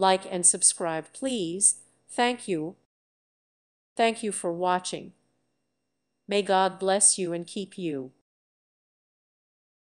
Like and subscribe please. Thank you. Thank you for watching. May God bless you and keep you.